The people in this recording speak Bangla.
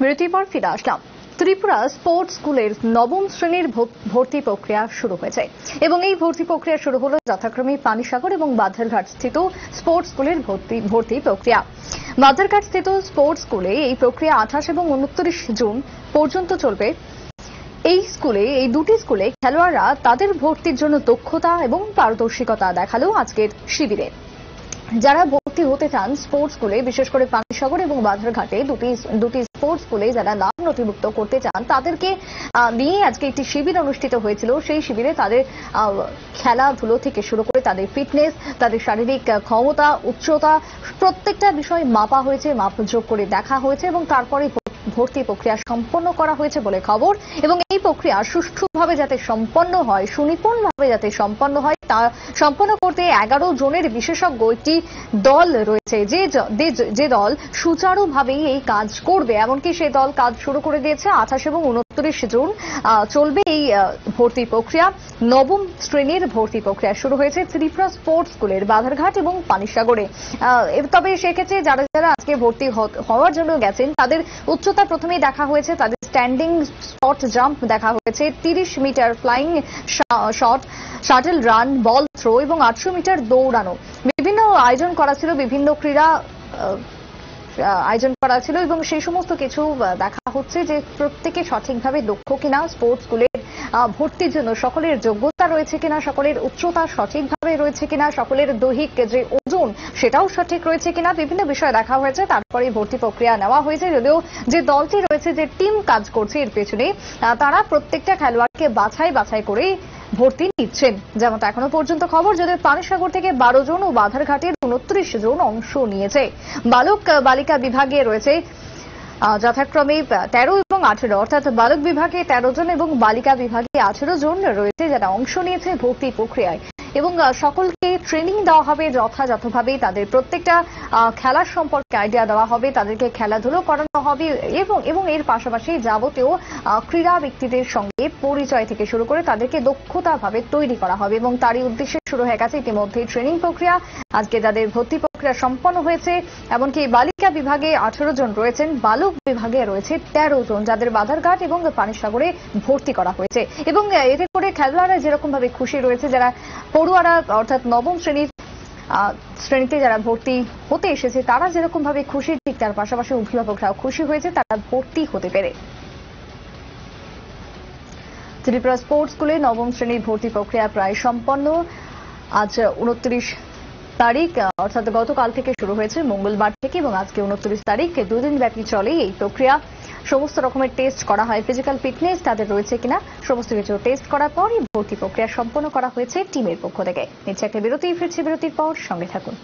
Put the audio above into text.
বিরতির ফিরে আসলাম। ত্রিপুরা স্পোর্টস স্কুলের নবম শ্রেণির ভর্তি প্রক্রিয়া শুরু হয়েছে। এবং এই ভর্তি প্রক্রিয়া শুরু হলো যথাক্রমে পানিসাগর এবং বাধারঘাট স্থিত স্পোর্টস স্কুলের ভর্তি প্রক্রিয়া। বাধারঘাট স্থিত স্পোর্টস স্কুলে এই প্রক্রিয়া আঠাশ এবং উনত্রিশ জুন পর্যন্ত চলবে। এই স্কুলে, এই দুটি স্কুলে খেলোয়াড়রা তাদের ভর্তির জন্য দক্ষতা এবং পারদর্শিকতা দেখাল আজকের শিবিরে। যারা ভর্তি হতে চান স্পোর্টস স্কুলে বিশেষ করে পানিসাগর এবং বাধারঘাটে দুটি দুটি স্পোর্টস স্কুলে যারা নাম নথিভুক্ত করতে চান, তাদেরকে নিয়ে আজকে একটি শিবির অনুষ্ঠিত হয়েছিল। সেই শিবিরে তাদের খেলাধুলো থেকে শুরু করে তাদের ফিটনেস তাদের শারীরিক ক্ষমতা, উচ্চতা, প্রত্যেকটা বিষয় মাপা হয়েছে, মাপযোগ করে দেখা হয়েছে এবং তারপরে ভর্তি প্রক্রিয়া সম্পন্ন করা হয়েছে বলে খবর। এবং এই প্রক্রিয়া সুষ্ঠুভাবে যাতে সম্পন্ন হয়, সুনিপুণভাবে যাতে সম্পন্ন হয়, তা সম্পন্ন করতে এগারো জনের বিশেষজ্ঞ একটি দল রয়েছে। যে যে- দল সুচারুভাবেই এই কাজ করবে, এমনকি সেই দল কাজ শুরু করে দিয়েছে আঠাশ এবং উনত্রিশ জুন। চলবে এই ভর্তি প্রক্রিয়া। নবম শ্রেণির ভর্তি প্রক্রিয়া শুরু হয়েছে ত্রিপুরা স্পোর্টস স্কুলের বাধারঘাট এবং পানিসাগরে। তবে সেক্ষেত্রে যারা যারা আজকে ভর্তি হওয়ার জন্য গেছেন, তাদের উচ্চতা প্রথমেই দেখা হয়েছে, তাদের স্ট্যান্ডিং স্পট জাম্প দেখা হয়েছে। তিরিশ metre flying shot shuttle run ball throw এবং আটশো মিটার দৌড়ানো। বিভিন্ন আয়োজন করা ছিল বিভিন্ন ক্রীড়া আয়োজন করা ছিল এবং সেই সমস্ত কিছু দেখা হচ্ছে যে প্রত্যেকে সঠিকভাবে দক্ষ কিনা। স্পোর্টস স্কুলের আহ, ভর্তির জন্য সকলের যোগ্যতা রয়েছে কিনা, সকলের উচ্চতা সঠিকভাবে রয়েছে কিনা, সকলের দৈহিক যে ওজন সেটাও সঠিক রয়েছে কিনা, বিভিন্ন বিষয় দেখা হয়েছে। তারপরে ভর্তি প্রক্রিয়া নেওয়া হয়েছে। যদিও যে দলটি রয়েছে, যে টিম কাজ করছে এর পেছনে তারা প্রত্যেকটা খেলোয়াড়কে বাছাই বাছাই করে ভর্তি নিচ্ছেন। যেমন এখনও পর্যন্ত খবর, যদিও পানিসাগর থেকে বারো জন ও বাধারঘাটের উনত্রিশ জন অংশ নিয়েছে। বালক, বালিকা বিভাগে রয়েছে যথাক্রমে তেরো এবং আঠেরো, অর্থাৎ বালক বিভাগে তেরো জন এবং বালিকা বিভাগে আঠেরো জন রয়েছে যারা অংশ নিয়েছে ভর্তি প্রক্রিয়ায়। এবং সকলকে ট্রেনিং দেওয়া হবে যথাযথভাবে। তাদের প্রত্যেকটা খেলার সম্পর্কে আইডিয়া দেওয়া হবে, তাদেরকে খেলাধুলো করানো হবে এবং এবং এর পাশাপাশি যাবতীয় ক্রীড়া ব্যক্তিদের সঙ্গে পরিচয় থেকে শুরু করে তাদেরকে দক্ষতাভাবে তৈরি করা হবে এবং তারই উদ্দেশ্যে শুরু হয়ে গেছে ইতিমধ্যেই ট্রেনিং প্রক্রিয়া। আজকে যাদের ভর্তি প্রক্রিয়া সম্পন্ন হয়েছে, এমনকি বালিকা বিভাগে আঠেরো জন রয়েছেন, বালক বিভাগে রয়েছে তেরো জন, যাদের বাধারঘাট এবং পানিসাগরে ভর্তি করা হয়েছে। এবং এতে করে খেলোয়াড়রা যেরকম ভাবে খুশি রয়েছে, যারা পড়ুয়ারা অর্থাৎ নবম শ্রেণির শ্রেণীতে যারা ভর্তি হতে এসেছে, তারা যেরকম ভাবে খুশি, ঠিক তার পাশাপাশি অভিভাবকরাও খুশি হয়েছে, তারা ভর্তি হতে পেরে। ত্রিপুরা স্পোর্টস স্কুলে নবম শ্রেণির ভর্তি প্রক্রিয়া প্রায় সম্পন্ন। আজ উনত্রিশ তারিখ অর্থাৎ গতকাল থেকে শুরু হয়েছে, মঙ্গলবার থেকে এবং আজকে উনত্রিশ তারিখ দুদিন ব্যাপী চলে এই প্রক্রিয়া। সমস্ত রকমের টেস্ট করা হয়। ফিজিক্যাল ফিটনেস তাদের রয়েছে কিনা, সমস্ত কিছু টেস্ট করার পরই ভর্তি প্রক্রিয়া সম্পন্ন করা হয়েছে টিমের পক্ষ থেকে। নিচ্ছে একটা বিরতি, ফিরছে বিরতির পর সঙ্গে থাকুন।